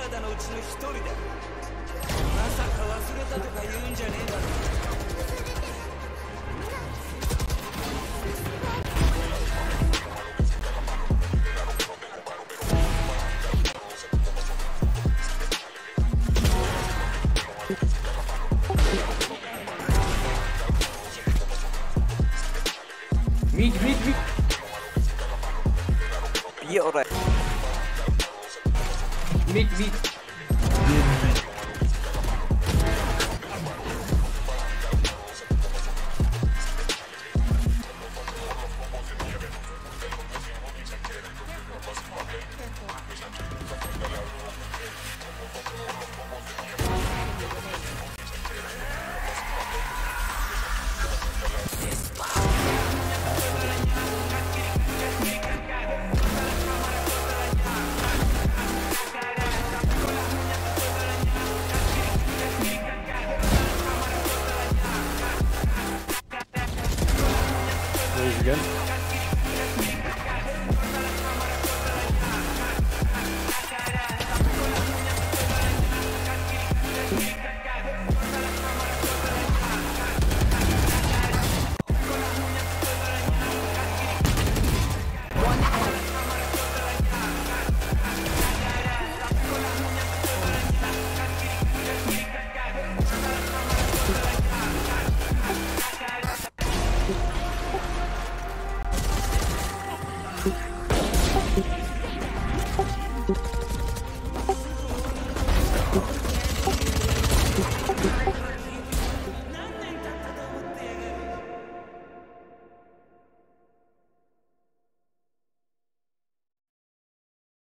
体のうちの一人だ。まさか忘れたとか言うんじゃねえだろ。ミートミートミート Bir oraya. meat, meat. Again. Thank you.